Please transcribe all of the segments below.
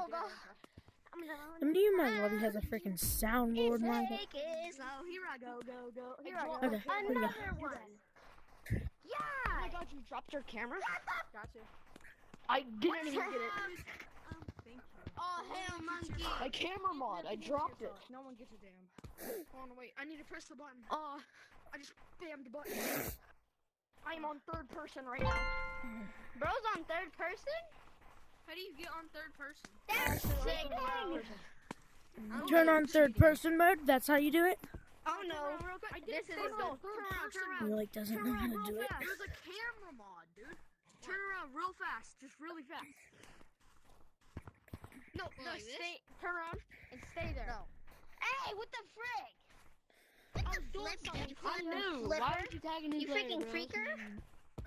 Oh, go. I'm gonna. Somebody in my lobby has a freaking soundboard lined it slow. Here I go, go, go. Here I Okay, go. here we go. Another one. Oh my god, you dropped your camera? Gotcha. I didn't even get it. Um, thank you. Oh hell, monkey. My camera mod, I dropped it. No one gives a damn. Hold on, wait. I need to press the button. Uh, I just spammed the button. I'm on third person right now. Bro's on third person. How do you get on third person? That's sick. Turn on third person mode. That's how you do it. Oh no. Real quick. I This is turn the turn around, turn He around. like doesn't Turn know how around to do it. There's a camera mod, dude. Turn around real fast, just really fast. No, no, stay. Turn around and stay there. No. Hey, what the frick? I What was the doing flip, something. you I freaking knew. flipper? Why would you tagging his You freaking bro? freaker?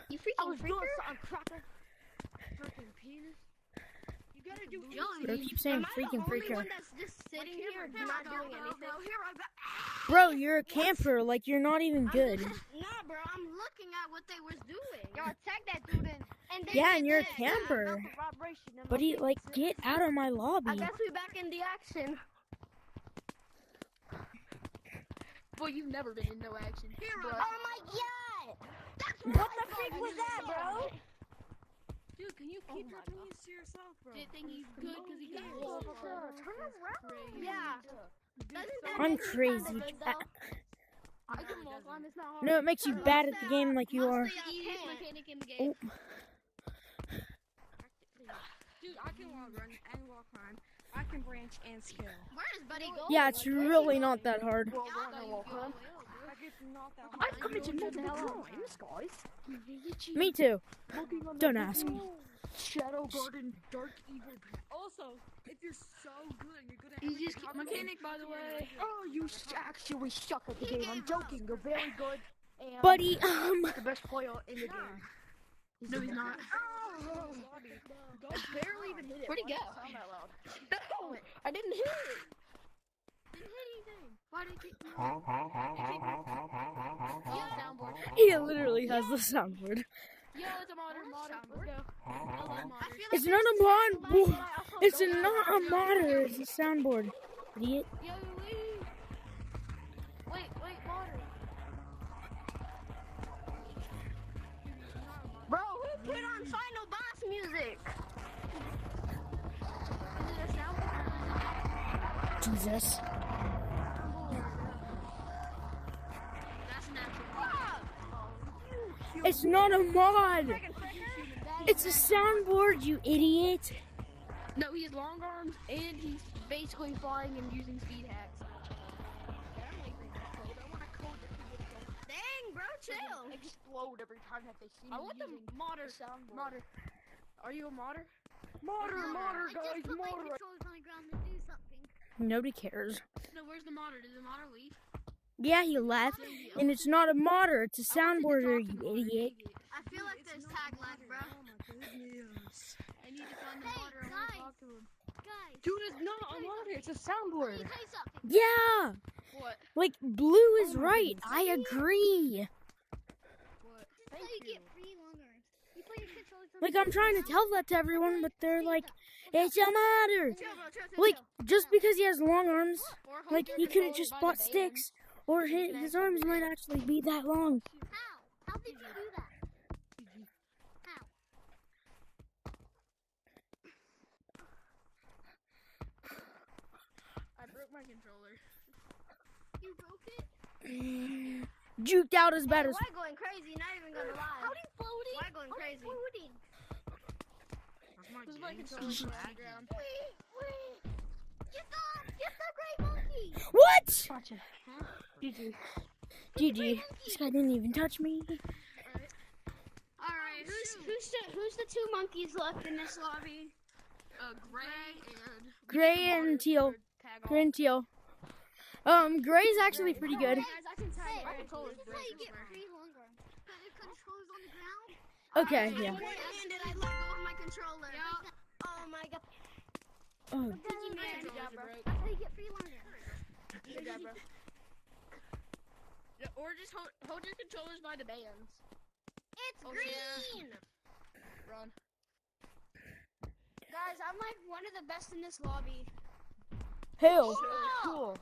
You I freaking was doing freaker? something, cracker. Freaking penis. You gotta do Bro, keep saying Am I the freaking freaker. one that's just sitting here not doing anything? Here I go. Bro, you're a camper. Like you're not even good. Nah, bro, I'm looking at what they was doing. Yo, tag that dude in. And they Yeah, and you're a camper. Vibration. and But he like get out of my lobby. I guess we back in the action. Boy, you've never been in no action. Here Oh my god! That's What the freak was that, bro? Dude, can you keep your opinions to yourself, bro? Did think he's good because he got Oh, it. Turn around. Crazy. Yeah. Doesn't I'm crazy. kinda good, though? I can walk on. It's not hard. No, it makes you bad at the game like you are. Mostly I Easiest can't. mechanic in the. Oh, Dude, I can walk run and walk climb. I can branch and scale. Where is Buddy going? yeah, it's really not that hard. Well, I run thought and you walk go on. well, dude. Like it's not that I've committed multiple crimes, guys. Me too. Looking on the Don't ask me. Shadow Garden Dark Evil. Also, if you're so good, you're good at You just keep- mechanic, by the way. Oh, you actually suck at the game. I'm joking. You're very good. And Buddy, um, the best player in the game. No, he's not. I barely even hit it. Where'd he go? does it Sound that loud? No, I didn't hit it. Didn't hit anything. Why did it kick? Soundboard. he literally has the soundboard. Yo, it's a modern modern. I modern. It's not a mod. It's not a modder. It's a soundboard. Idiot. Yo, wait. Wait, wait, modern. Bro, who put on Final Boss music? Is it a soundboard? Jesus. It's not a mod. It's a soundboard, you idiot. No, he has long arms and he's basically flying and using speed hacks. Dang, bro, chill. They explode every time that they see me I want the using modder. the soundboard. Modder. Are you a modder? Modder, modder, guys, modder. controllers on the ground to do something. Nobody cares. No, where's the modder? Did the modder leave? Yeah, he left. And it's not a modder. It's a soundboarder, you idiot. I feel like there's tag lag, bro. I need to find the modder. I want guys. talk to him. Guys, Dude, it's not a modder. It's a let me soundboard. tell you something. Yeah. What? Like, blue is oh right. I agree. What? This is how you get free long arms. You put your controllers Like, I'm trying to tell that to everyone, but they're like, it's a modder. Chill, bro, chill, chill, Like, just because he has long arms, like, he could have just by the bought band. sticks, or his, his arms might actually be that long. How? How did you do that? How? I broke my controller. You broke it? Juked out as bad Hey, as. why going crazy? Not even gonna lie. How you floating? Why going crazy? This is my controller from the. Wait, wait. Get the, get the great monkey. What? Gotcha. GG. GG. This guy didn't even touch me. All right, who's who's the who's the two monkeys left in this lobby? Uh, Gray and Gray and teal. Gray and teal. Um, Gray's actually pretty good. Guys, I can tell you. My controller's This is how you broken, get swear. free long arms. Put your controllers on the ground. Okay, yeah. one-handed, I let go of my controller. Oh my god. Oh, Digi man. Controllers are broke. That's how you get free long. Good job, bro. Yeah, or just hold, hold your controllers by the bands. It's Oh, green. Run. Guys, guys, I'm like one of the best in this lobby. Who? Cool.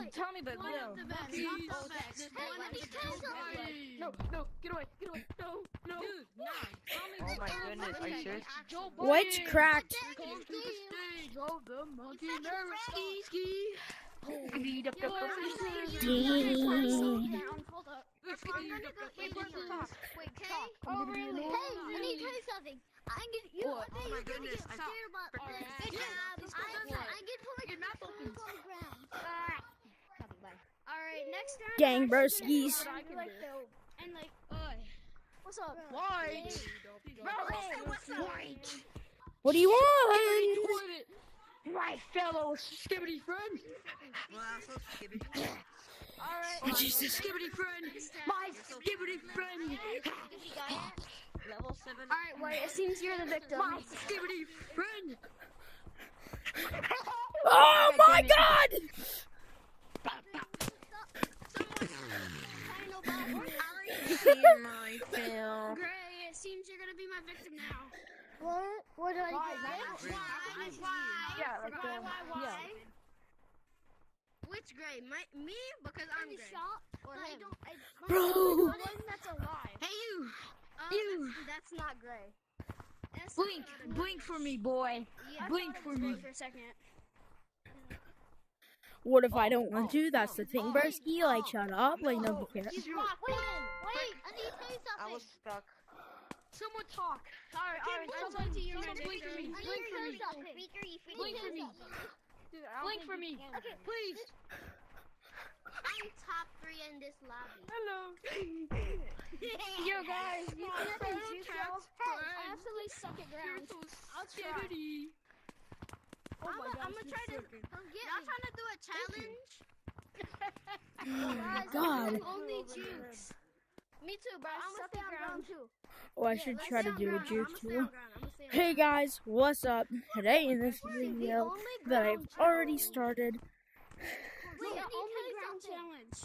Look, Tell me, but One no. of the best, not the best. Hey, One let of me the tell you best. No, no, get away, get away. No, no. Dude, nah. Tell Oh my goodness, are you serious? Joe What's Biden. cracked? Come to the stage of the monkey It's nerve not ski ski. Beat up the Yo, first- Ding. Hold up. Let's I'm get gonna you go the get fucking this. talk. Wait, Kay? Talk. Oh, I'm gonna be really? alone. Hey, let me tell you something. I get you. What? I think Oh my you're gonna goodness, get I scared about Alright. this. Good Yeah. job. Let's I, go for it. I get to like Your mouth the opens. on the ground. All right, next round. Gang we're actually gonna broskies. Like and like, Oi. what's up? White. Bro, say what's up? What do you want? My fellow skibidi friend. All right. Jesus. Skibidi friend. My Skibidi friend. If you got it. Level 7. All right, White. It seems you're the victim. My Skibidi friend. Oh my god! I know about my fail. Gray, it seems you're gonna be my victim now. What? What did I Why? do? Why? Why? Yeah, like Why? the- Why? yeah. Why? Which Gray? My, me? Because I'm Gray. Shot or I don't. I, Bro. The one that's alive. Hey you. Oh, You. That's, that's not Gray. That's Blink. not- Blink for me, boy. Yeah, blink for me. For a second. What if I oh, don't oh, want to? That's oh, the thing, Broski. Like, shut up. Like, nobody cares. He's locked. Wait, wait. I need to tell you I was stuck. Someone talk. Alright, alright. Blink Someone to your Someone man. blink for me. Blink for me. you something. Freaker. Blink for me. Dude, I don't Blink for me. Okay, Please. I'm top three in this lobby. Hello. Yo, guys, you Hey, think I can juice Cat y'all? Hey, I absolutely suck at ground. I'll try. Skibidi. Oh I'm my gonna gosh, try to. you're sucking. Come get Y'all trying to do a challenge? Oh Guys, God. I'm only jukes. Me too, bro. I'm suck at ground too. Oh, I should try to do a juke too. too. Hey guys, what's up? Today in this video that I've already started, Wait, the only ground challenge.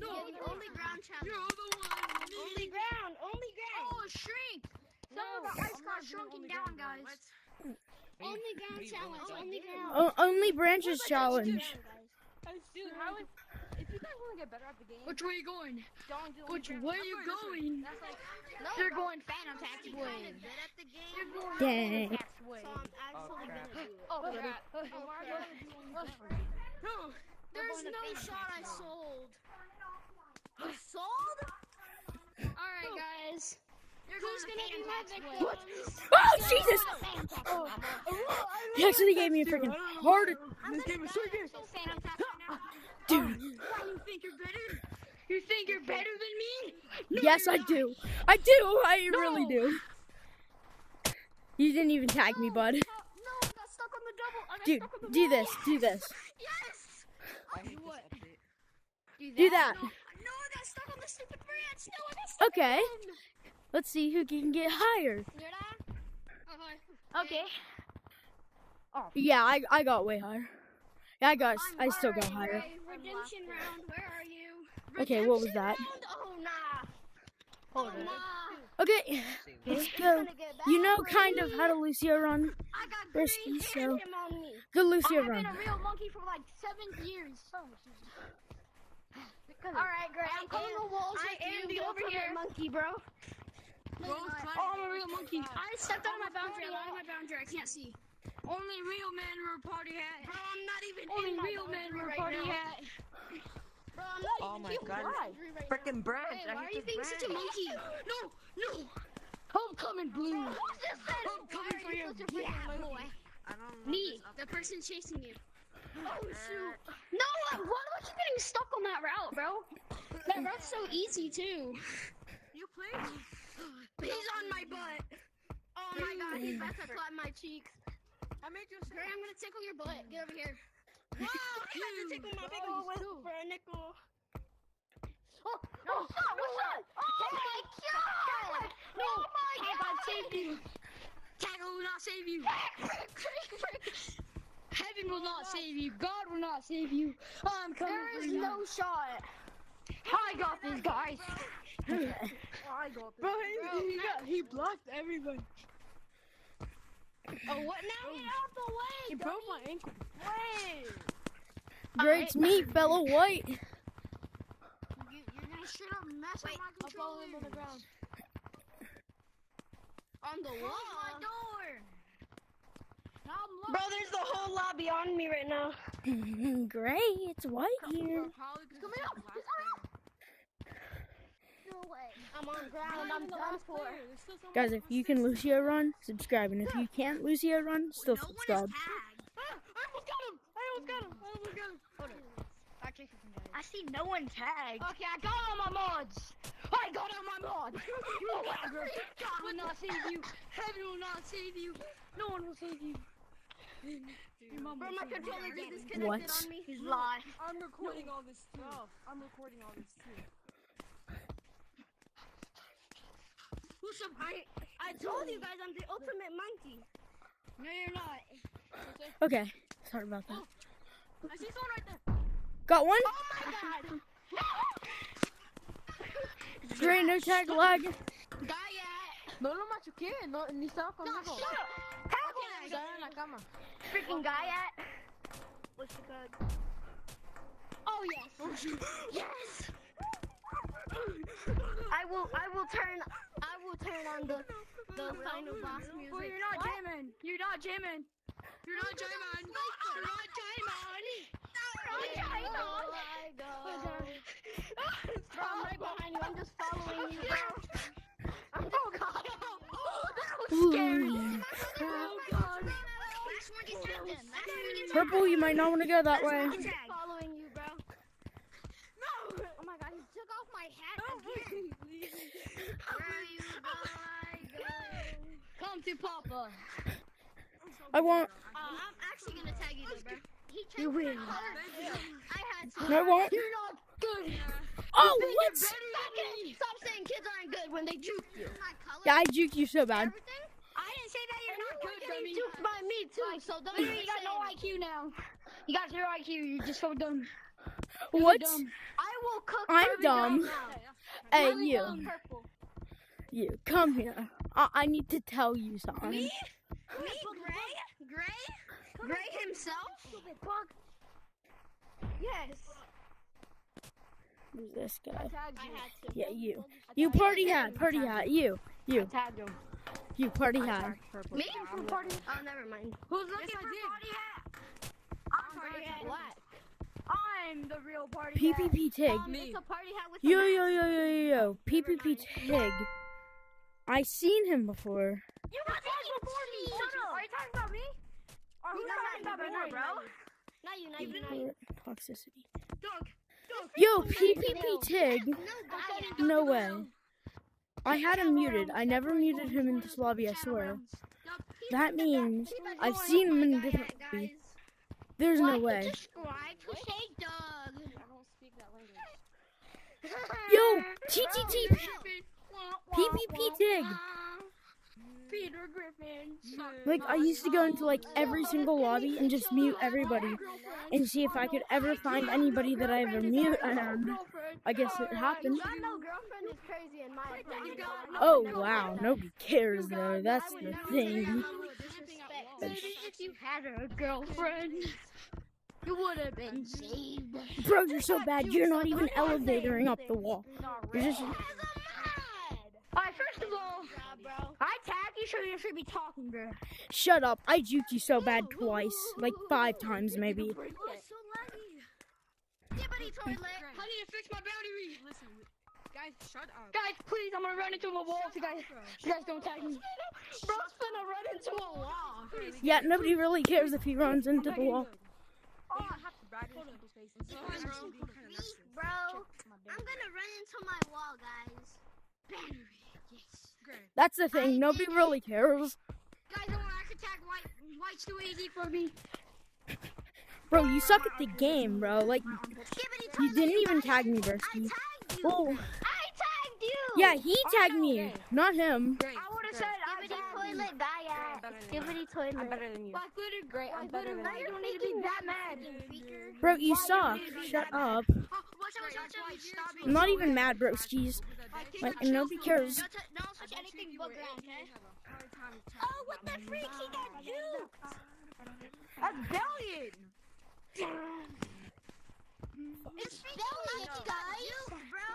No, Yeah, the only ground challenge. You're the one. Only ground. Only oh, ground. Oh, shrink. Some of the ice got shrunken down, guys. Only ground challenge. Only ground. o- only branches challenge. Dude, how is, if you guys want to get better at the game, Which way you going? don't do Which only way you going? That's like No, They're bro. going Phantom Tax I'm way. kinda good at the game. Dang. tax way. So I'm actually crap. gonna do it. Oh, Oh, crap. oh, Oh, why are you gonna do only that? No. There's no shot I sold. You sold? Alright, guys. Who's gonna be my victim? What? Oh Jesus! Oh, oh, oh. He actually gave me a freaking heart. This game is so good. Phantom Tax. Dude, You think you're better? You think you're better than me? No, yes I not. do. I do. I really do. You didn't even tag me, bud. No, I got stuck on the double. I got Dude, stuck on the do wall. this. Do this. Yes! I hate this update. Do that. No, no, I got stuck on the stupid branch. No, I got stuck Okay. again. Let's see who can get higher. You're? Okay. Okay. Yeah, I I got way higher. Yeah, I got. I'm I still got higher. Ray. Redemption round. Where are you? Okay, what was that? round? Oh nah. Hold oh nah. Okay, let's It's go. gonna get bad You know for kind of how to Lucio run. I got Risky, green so- him on me. Good Lucio I've run. been a real monkey for like seven years. Oh, All right, Gray. I'm calling the walls I with am you. the Get over here, monkey, bro. Bro, oh, I'm a real monkey. Uh, I stepped out of my boundary. I'm out of my boundary. I can't see. Only real men wear party hat. Bro, I'm not even Only in my real men wear right party now. hat. Bro, I'm not Oh even my God. boundary right Frickin' branch. Hey, why are you this being such a monkey? No, no. Homecoming blue. Who's this then? I'm coming for you. Yeah, boy. I don't know Me, the person chasing you. Oh shoot! No, why do I keep getting stuck on that route, bro? That route's so easy too. You played? He's on my butt. Oh my god, he's about to clap my cheeks. I made you Gray, I'm gonna tickle your butt. Get over here. Wow, he had to tickle my big whistle for a nickel. Oh, oh, what's up? What's up? Oh my god! No, oh my god! God save you. Tackle will not save you. Heaven will oh not save you. God will not save you. I'm coming There is no shot. I got this, guys. I got this. Bro, he, he, got, he blocked everyone. Oh, what now? Get out the way! You broke my ankle. Wait! Great, it's me, fellow white. You, you're gonna straight up mess Wait, up my I'll follow controller. him on the ground. On the Close wall. my door! Now I'm locked. Bro, there's the whole lobby on me right now. Great, it's white here. Probably 'cause Coming it's up, a black he's player. No way. I'm on ground. I'm done for. player. There's still someone Guys, if you there. can Lucio run, subscribe. And if you can't Lucio run, still no subscribe. one is tagged. Ah, I almost got him. I almost got him. I almost got him. Hold on. Actually, I see no one tagged. Okay, I got all my mods. I got all my mods. You whatever. God will not save you. Heaven will not save you. No one will save you. Your Bro, my controller just disconnected What? on me. He's live. I'm recording all this too. I'm recording all this too. Who's up? I, I told you guys I'm the ultimate monkey. No, you're not. Okay, sorry about that. Oh, I see someone right there. Got one? Oh my god. Great, no tag lag. Guy at. No lo machuqué. No, ni estaba No, conmigo. shut up. Tag at. Estaba en la cama. Freaking guy at. What's the code? Oh yes. yes. I will. I will turn. I will turn on the the final boss music. Well, you're not jamming. You're not jamming. You're not Jaimon. You're not. Oh my god. Bro, I'm right behind you. I'm just following you, oh god. Oh, that was scary. Ooh. Oh, oh god. Purple, you might not want to go that way. I'm just following you, bro. No. Oh my god, he took off my hat again. Where you go, Come to Papa. I want. Uh, I'm actually gonna tag you though, bro. You win. I had to. I won't. You're not good. Oh, what? Stop, stop saying kids aren't good when they juke you. Yeah, I juked you so bad. Everything? I didn't say that you're And not you good, were getting getting juked by me too. So don't you got no IQ now. You got zero IQ. You're just so dumb. What? Dumb. I will cook. I'm dumb. right now. Hey, Really you. dumb. You, come here. I, I need to tell you something. Me? Me? Gray? Gray? Gray himself? Yes. Who's this guy? Tagged I you. had to. Yeah, you. You party hat, party hat. You, you, Tagged him. you party hat. Me? Oh, never mind. Who's looking Yes, for did. party hat? I'm Party hat black. I'm the real party hat. PPP Tig. Um, Me. it's a party hat with Yo, a yo, yo, yo, yo, yo. PPP Tig. I seen him before. You got tagged before me. Shut up. Are you talking about me? Or Who's who's talking talking about about me, me, bro? Not you, not you, not you. Toxicity. Dog. Yo, PPP Tig. No, guy hat. No way. I had him muted. I never muted him in this lobby, I swear. That means I've seen him in a different lobby. There's no way. Subscribe to Shake Dog. I don't speak that language. Yo, TTT PPP Tig. Peter Griffin. Like, I used to go into like every single lobby and just mute everybody and see if I could ever find anybody that I ever mute. And um, I guess it happened. Got no girlfriend is crazy in my opinion. Oh wow, nobody cares though. That's the thing. If you had a girlfriend, you would have been saved. Bro, you're so bad. You're not even elevatoring up the wall. You're just Alright, first of all, I tagged you, so you should be talking, bro. shut up. I juked you so bad twice, like five times maybe. Oh, it's so laggy. Oh, Skibidi toilet. I need to fix my battery. Listen, guys, shut up. Guys, please, I'm gonna run into a wall if you guys, if you guys don't tag me. Bro's gonna run into a wall. Yeah, nobody really cares if he runs into the wall. Oh, I have to ride in people's faces. It's actually being kinda Me, messy. bro. I'm gonna run into my wall, guys. Battery. Yes. That's the thing. Nobody really cares. Guys, I want to tag white. White's too easy for me. Bro, you suck at the game, bro. Like, you didn't even tag me, I tagged you. Oh, I tagged you. yeah, he oh, tagged me, not him. I toilet. I'm better than you. Black glitter. Great, I'm better than you. you don't need to be that mad. Bro, you suck. Shut up. Oh, watch out, watch out. I'm not even mad, broskies. Like, and nobody cares. Don't, touch anything but ground, okay? Oh, what the freak? He got juked. That's Bellion! It's Bellion, guys. bro.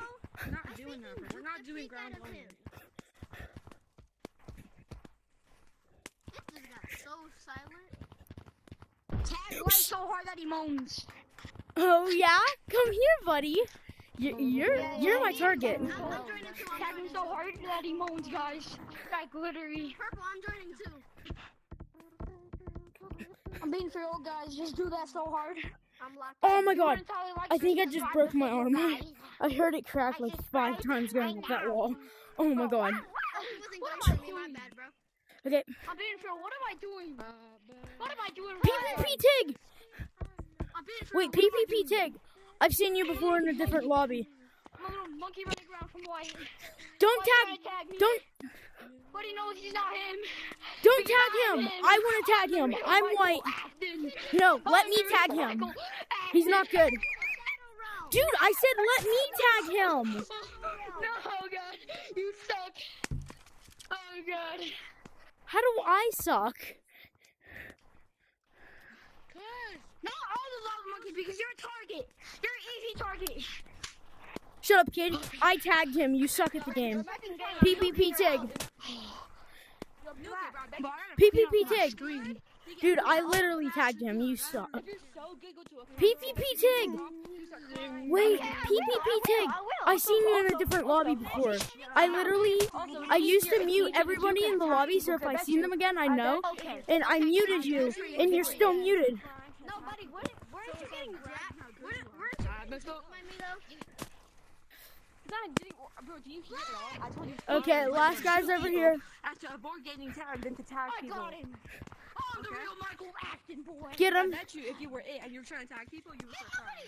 We're not doing that, bro. We're not doing ground one. It just got so silent. Tag White so hard that he moans. Oh yeah? Come here, buddy. Oh, you're you're, you're my target. I'm, I'm joining too. I'm Tag joining so too. hard that he moans, guys. That glittery. Purple, I'm joining too. I'm being for real, guys. Just do that so hard. I'm locked. Oh my god. I think I just broke my arm. I heard it crack like five times going up that wall. Oh my god. Oh, he wasn't going for me. My bad, bro. Okay. I'm being for. What am I doing? Uh, what am I doing? PPP Tig! I'm being for Wait, PPP Tig! I've seen you before in a different lobby. I'm a little monkey running around from White. Don't White tag. tried tag me, Don't But he knows he's not him. don't tag him. I want to tag him. I'm white. Acting. No, let me tag him. He's not good. Dude, I said let me tag him. No, oh god, you suck. Oh god. How do I suck? Not all the lava monkeys because you're a target. You're an easy target. Shut up, kid. I tagged him. You suck at the game. PPP Tig. PPP Tig. Dude, I literally tagged him. You suck. PPP Tig. Wait, PPP Tig. I seen you in a different lobby before. I literally, I used to mute everybody in the lobby, so if I seen them again, I know. And I muted you, and you're still muted. No, buddy, where, where are you getting grabbed? Where, where are you Let's go. mind me though? Bro, do you hear it all? I told you. Okay, last guy's over here. As to avoid getting tagged than to tag I got him. I'm the real Michael Acton boy. Get I him. bet you if you were it and you were trying to tag people, you would start crying.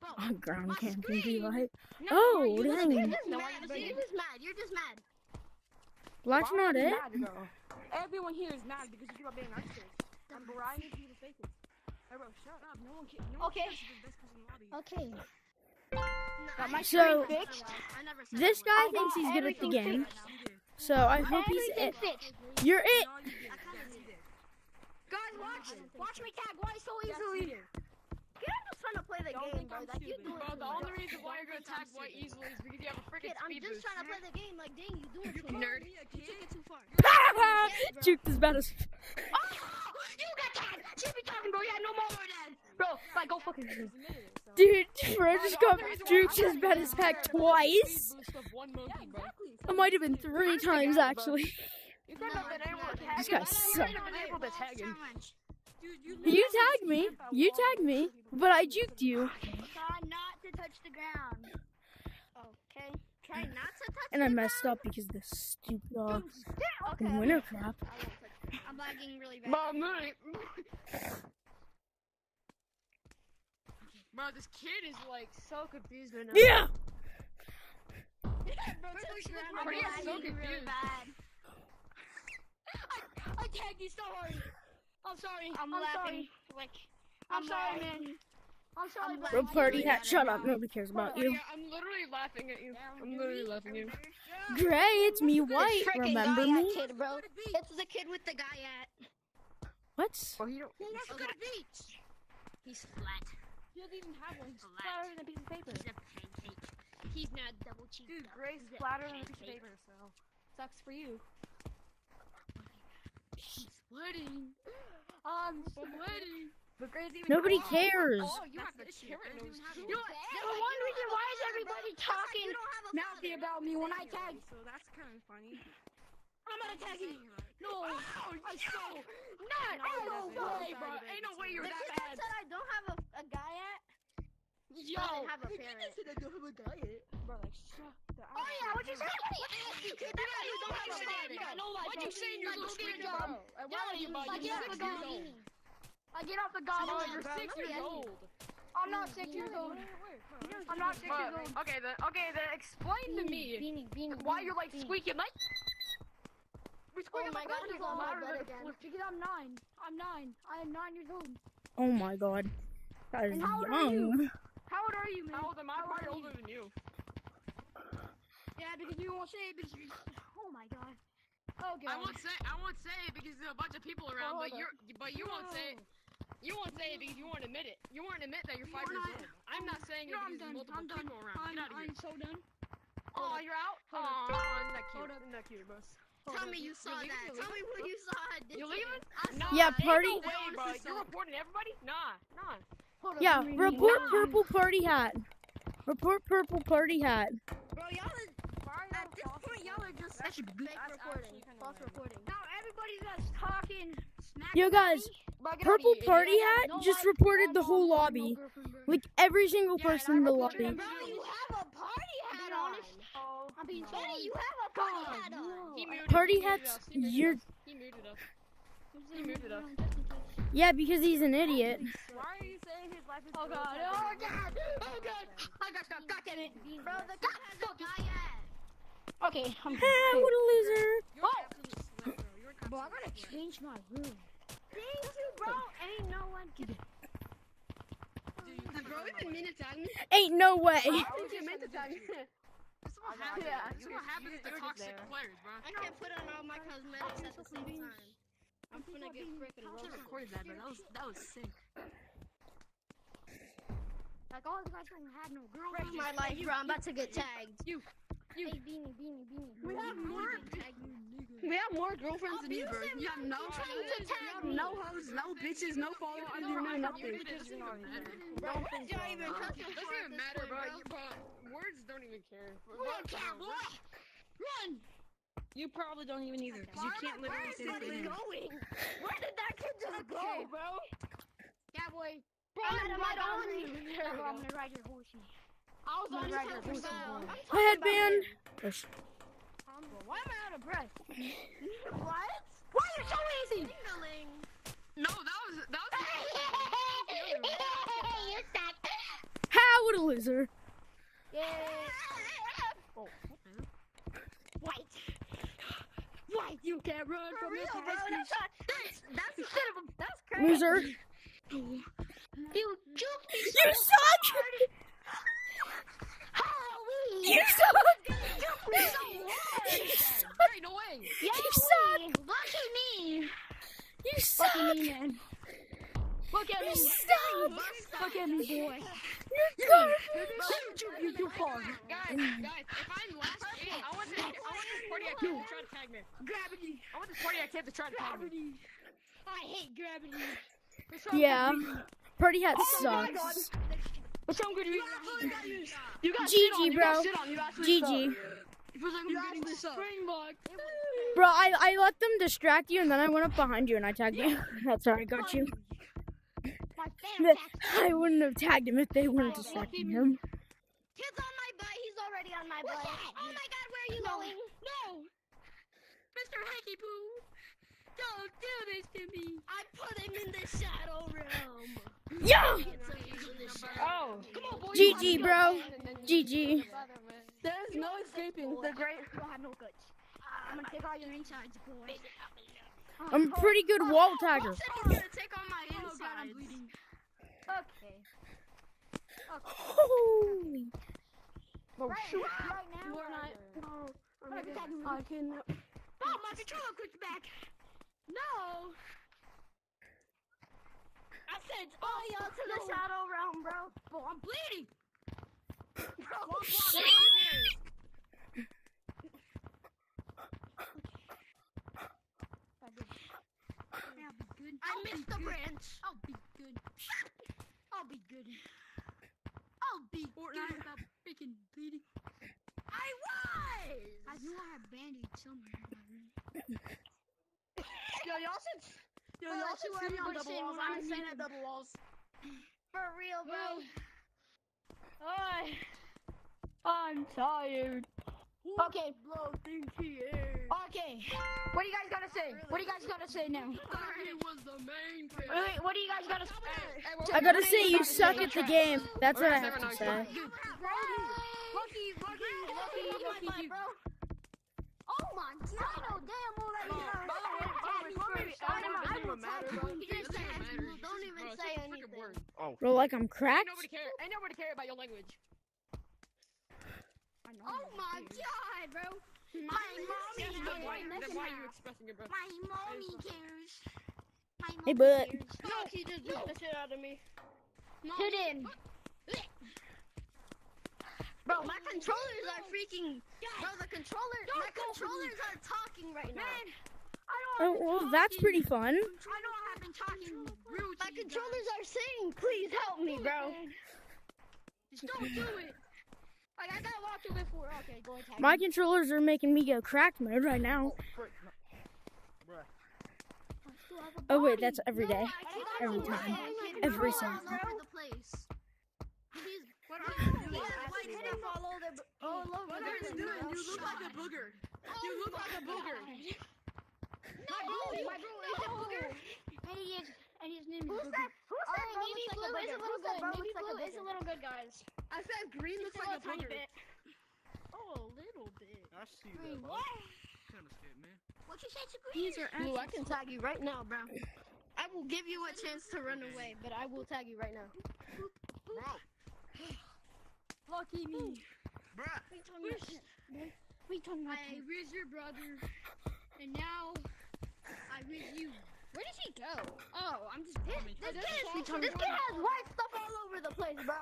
Somebody asked. Oh, ground camping be like. No, Oh, you You're just No, mad. You're just mad. You're just mad. That's Why not it. mad. Everyone here is mad because you keep on being nice to us. I'm grinding to the faces. Hey, shut up. No one, ca- no Okay. cares if you're the best person in the lobby. Okay. Got So, fixed. I never said This guy I thinks he's good at the game. So I hope he's it. fixed. You're it. No, you did. Yes, you did. Guys, watch. Watch me tag White so easily. Kid, I'm just trying to play the Don't game, bro. Like, you do Bro, to the only reason why you're gonna tag white easily is because you have a freaking Kid, I'm just boost. trying to play the game. Like, dang, you doing You too nerd. You took it too far. Juked as bad as. Oh, you got tagged. She be talking, bro. You had no more than. Bro, like, go fucking. Dude, bro just got juked as bad as heck twice. Speed boost of one monkey, bro. It might have been three times actually. You could have been able to tag This him. guy You sucks. could have able to tag him. Dude, you You tagged me. You tagged me, but I juked you, Try not to touch the ground. Okay. Try not to touch and I messed ground. up because this stupid uh, Okay. winter crap. I won't touch it. I'm lagging really bad. Mom, money. Bro, this kid is like so confused right now. Yeah. Bro, touch the ground. I'm Bro, he is so lagging really bad. I, I tagged you so. I'm sorry. I'm, I'm laughing. sorry. Like, I'm, I'm sorry, man. I'm sorry, I'm bro. Bro, party hat. Shut up. Nobody cares about Oh, you. yeah, I'm literally laughing at you. I'm literally laughing at you. Gray, it's me, White. Remember me? kid, bro. It's the kid with the guy at. What? Well, you don't. He wants to go to beach. He's flat. He doesn't even have one. He's Flat. flatter than a piece of paper. He's a pancake. He's not double cheese. Dude, though. Gray's flatter than a piece of paper, so sucks for you. He's sweating. Sweaty. but Gray's. Nobody cares. Oh, you That's have the the carrot nose. even You know? The one reason why is everybody talking mouthy about me when I tag? So that's kind of funny. I'm gonna tag you. No, Oh, I so not. Ain't no way, bro. Ain't no way you're The kid that said I don't have a, a guy at. Yo, doesn't have a the kid parrot. that said I don't have a diet. Bro, like, shut the Oh yeah, what you say? You kid that said you don't have a You parrot. got no life, Why'd you say in your Like, little get a job. bro? Why are you about Like, you get off six the years old? I get off the golf. Bro, yeah, you're six years old. I'm not six years old. I'm not six years old. okay, then okay, then explain to me Beanie, beanie, why you're like squeaking like. We scored Oh my God, he's on my bed again. Because I'm nine. I'm nine. I am nine years old. Oh my god. That is And how old are young. How old are you, man? How old am I? How old Probably are older than you. Yeah, because you won't say it because you... Oh my god. Oh god. I won't say I won't say it because there's a bunch of people around, but you're but you won't say it. You won't say it because you won't admit it. You won't admit that you're five years old. I'm not saying it because I'm there's done. multiple I'm done. people around. I'm, Get out of here. I'm so done. Oh, you're out? Hold up. Aw, isn't that cute? Hold. Isn't that cute, bros? Tell me you saw leaving? that. Tell me where you saw it. You leaving? Nah, Yeah, party- No way, bro. You're reporting everybody? Nah, nah. Hold. Yeah, Green. report Nah. purple party hat. Report purple party hat. Bro, y'all is, at this point, y'all are just That should be fake recording. False recording. Now everybody's just talking. Smack Yo, guys, Purple out party idiot. hat No just reported the whole mom, no lobby. Like every single Yeah, person in the lobby. Bro, you have a party hat being on. honest, I'm being so Benny, you have a God, party hat on. no. Party hats, us, he muted you're- He muted us. He muted us. Yeah, because he's an idiot. Why are you saying his life is Oh god, oh god, oh god. I got stuck, God damn it. Bro, the guy has a guy hat. Okay, I'm what a loser. You're an oh. bro. You're an Bro, I absolute gotta change my room. Thank you, bro. Ain't no one can. Bro, we've mean to tag me. Ain't no way. How did you mean to tag me? This what happens. Yeah, This is what happens to toxic players, bro. I can't put on all my cosmetics at the same time. I'm gonna get freaking I recorded that, but that was that was sick. Like all the guys don't have no Break girlfriend. my life, bro. I'm about to get tagged. You, you. Hey, beanie, beanie, beanie. We have more. Tag. We have more girlfriends than you, bro. You have no trying to tag you have no hoes, no bitches, no followers, you know nothing. It doesn't even matter. Bro, what is y'all even It for doesn't even matter, bro. bro? You, bro. Words don't even care. Run, bro, cat, bro. Run! You probably don't even either, because you can't literally say Where the is going? Where did that kid just go, bro? Yeah, boy. Bro, I'm I'm right on you. you. I'm gonna ride your horsey. I was on right your there, My headband. Bro, why am I out of breath? What? Why are you so easy? Tingling. No, that was that was. you suck. Ha, what a loser. Yeah. White. White, you can't run For from real, this bro. That's that's that's instead of a, that's crazy. Loser. You juked me You so suck. hard. Holy. You suck. You juked me so hard. There ain't no way. Yeah, suck. Lucky me. You suck. At me, man. Look at me. You suck. Look at me, boy. You're garbage. You, you, you far. Guys, guys, if I'm last eight, I want this, I want this party at camp to try to tag me. Gravity. I want this party at camp to try to tag me. I hate gravity. Yeah. Um, party hat Oh sucks. What's wrong with you? You got GG. You bro. got shit on. You. GG. Like I'm getting this Springbok. Bro, I, I let them distract you and then I went up behind you and I tagged you. That's how I got you. My fan I wouldn't have tagged him if they weren't distracting him. Kid's on my butt. He's already on my butt. Oh my god, where are you going? No! Mr. Hanky Poo! Don't do this to me! I put him in the shadow realm. Yeah! It's in the shadow. Oh. Come on, boy! GG, bro. GG. There's no escaping the great. You don't have no guts. Ah, I'm gonna take all your insides, boy. I'm a pretty good wall tagger. Said he's gonna take all my Oh god, I'm bleeding. Okay. Holy. Oh, right, right now. We're not. No. Oh, I'm gonna- I can. Oh, my controller clicked back. No. I said, Oh, oh y'all to the shadow realm, bro. bro, I'm bleeding. Bro, I'll be good. I I'll missed the branch. I'll be good. I'll be good. I'll be good without freaking bleeding. I was. I knew I had band-aid somewhere in my room. Yo, y'all should. Yo, y'all should see me on double walls. I'm insane at double walls. For real, bro. I, I'm tired. Okay. Okay. What do you guys gotta say? What do you guys gotta say now? He was the main kid. Wait, what do you guys gotta say? I gotta say, you suck at the game. That's what I have to say. Lucky, lucky, lucky, lucky, bro. Oh my god. I know damn well that Bro, means I'm by the way, by the way, attacking sorry, first. sorry, I'm it a- doesn't I will matter, attack bro. you. It Just doesn't say- matter. Don't even say just a freaking anything. Oh, bro, like I'm Ain't cracked. nobody care. Ain't nobody care about your language. Oh my god, bro. My mommy Yes, then why, then why are you expressing it, bro? My mommy cares. My Hey, mommy bud. cares. No, he just beat the shit out of me. Hit him. Bro, my controllers are freaking. Bro, the controller, my controllers are talking right now. Man, Oh, well, that's pretty fun. I know I have been talking rude. My controllers are saying, "Please help me, bro." Just don't do it. Like, I gotta walk before. Okay, go ahead. My controllers are making me go cracked mode right now. Oh, oh wait, that's every day. Every time. Every time. single All over the place. He's What are you doing? white stuff all over, all What are you doing? You look like a booger. You look like a booger. Oh, my bro, my bro is a booger. And he is, and his name is Who's that? Who's that? Oh, Alright, navy blue is a little good. Navy blue is a little good, guys. I said green looks Just like a a tiny bit. Oh, a little bit. I see that. bro. Kinda scared, man. What you say to Green? Blue, I can tag you right now, bro. I will give you a chance to run away, but I will tag you right now. Bro, Lucky me. bruh. We talking about I raised your brother, and now I raised you. Where did he go? Oh, I'm just. This, this, kid, this kid has white stuff all over the place, bro.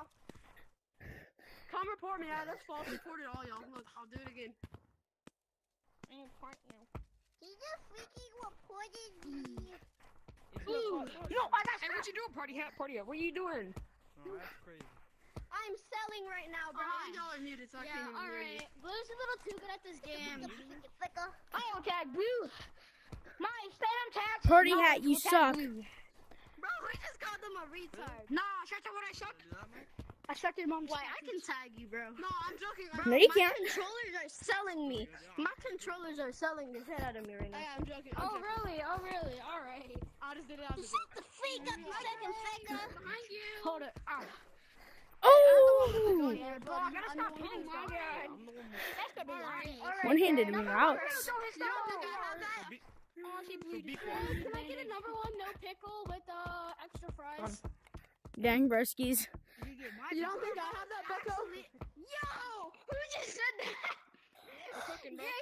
Come report me. Yeah, that's false. Reported all y'all. Look, I'll do it again. He just freaking reported me. Ooh. No, I got Hey, what you doing, party hat? Party hat. What are you doing? No, that's crazy. I'm selling right now, bro. Oh, y'all are muted, so I Yeah, can't even hear you. alright. Blue's a little too good at this game. I will tag blue. My Phantom tag. Party No, hat, you suck. Bro, we just called them a retard. Nah, shut up what I sucked. Do? I sucked your mom's. Why? I can tag you, bro. No, I'm joking. No, you my can't. controllers are selling me. My controllers are selling the shit out of me right now. I'm joking. I'm Oh, joking. really? Oh, really? Alright. I just did it out Shut the freak up, you second faker. Behind you. Hold it. Ow. Oh! Yeah, bro, I gotta stop hitting my stuff. God. I'm the one That's gonna be lying. One-handed No, routes. No, no, You don't think I have that? Oh, she so bleed. be Can. I get another one? No pickle with uh extra fries. Dang, broskies. You don't think I have that, Bucko? Yo, who just said that?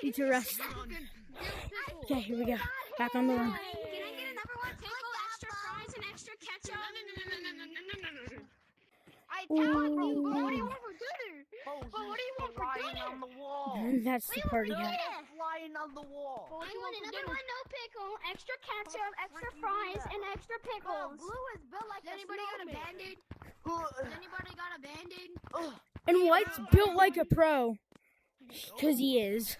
Need to rest. Okay, here we go. Back on the run. Can I get another one? Pickle, extra fries, and extra ketchup. I told you. Ooh. What do you want for dinner? Oh, But what do you want for dinner? on the wall. That's the party hat. Flying on the wall. I want another one, no pickle, extra ketchup, extra fries, and extra Bro, pickles. blue is built like Does anybody got a snowman. band-aid? Does anybody got a band-aid? And White's built like a pro. Because he is.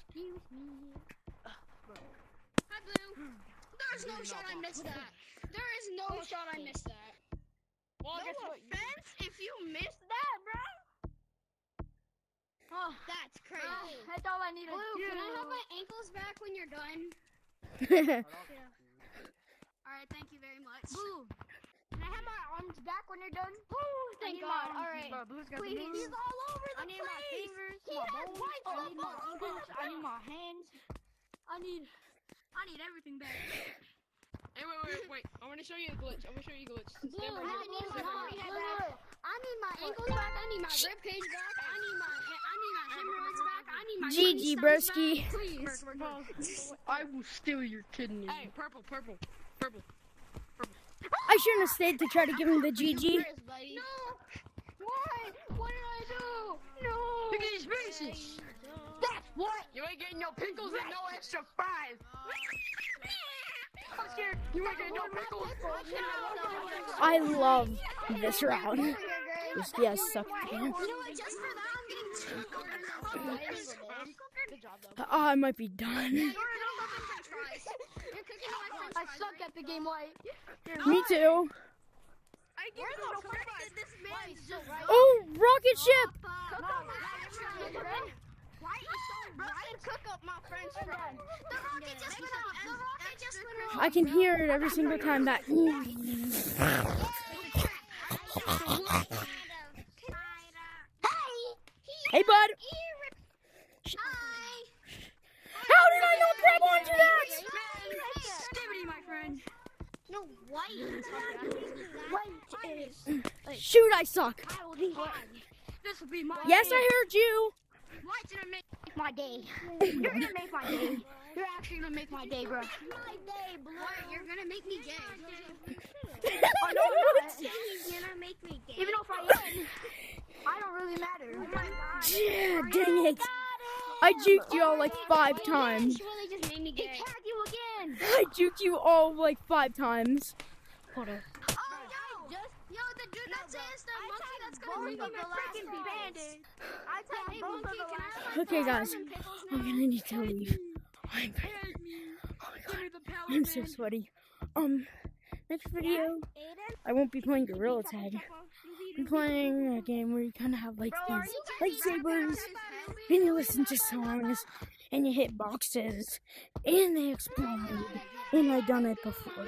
Hi, Blue. There's no shot I missed that. There is no oh, shot I missed that. Crazy. that's all I need to Blue, do. can I have my ankles back when you're done? That's Alright, thank you very much. Blue, can I have my arms back when you're done? Blue, Thank thank God. God. Alright. Please. He's all over the I need my place. fingers, He my has bones, white I need my all over ankles, I need my hands. I need, I need everything back. Hey, wait, wait, wait. I want to show you a glitch. I want to show you a glitch. Blue, I need my, Stand right Blue, here. Blue, I need my ankles back. I need my rib cage back. I need my, GG, broski. Please. I will steal your kidney. Hey, purple, purple, purple. I shouldn't have stayed to try to give him the GG. No. Why? What did I do? No. Look at these faces. That's what. You ain't getting no pickles and no extra fries. I'm scared. You ain't getting no pickles. I love this round. Just, yeah, suck it Oh, I might be done. You're cooking french fries. You're cooking my french I suck at the game white. Me too. I give Where the frick fries. this man just Oh, rocket ship! cook up my french fries, bro? Why you so bro? Cook up my french fries. The rocket just went off. The rocket just went off. I can hear it every single time that. Hey, bud. Hi. How did I not grab onto that? Skibidi, my friend. No, white. White is. Shoot, I suck. I will be This will be my. Yes, I heard you. White's gonna make my day. You're gonna make my day. You're actually gonna make my day, bro. Make My day, bro. You're gonna make me gay. oh, no, you're not. You're gonna make me gay. Even if I win, I don't really matter. Oh my god. Yeah, dang it. Oh I juked you all like five times. I juked you all like five times. Oh, my Okay, guys. I'm gonna need to leave. I'm, oh my god, I'm so sweaty. Um, next video, I won't be playing Gorilla Tag. I'm playing a game where you kind of have like these lightsabers, and you listen to songs, and you hit boxes, and they explode. And I've done it before.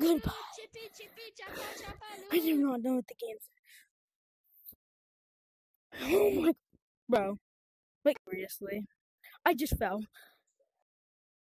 Goodbye. Chippy, chippy, choppa, choppa, I do not know what the game's. Oh my, bro. Like seriously, I just fell.